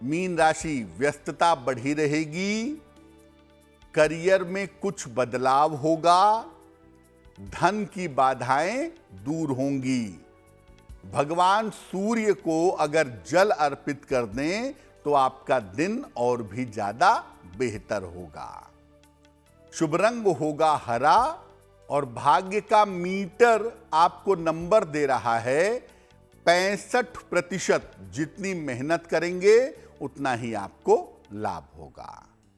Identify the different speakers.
Speaker 1: Mean राशि व्यस्तता बढ़ी रहेगी, करियर में कुछ बदलाव होगा, धन की बाधाएँ दूर होंगी। भगवान सूर्य को अगर जल अर्पित कर दें तो आपका दिन और भी ज़्यादा बेहतर होगा। शुभ रंग होगा हरा और भाग्य का मीटर आपको नंबर दे रहा है। पैंसठ प्रतिशत जितनी मेहनत करेंगे उतना ही आपको लाभ होगा।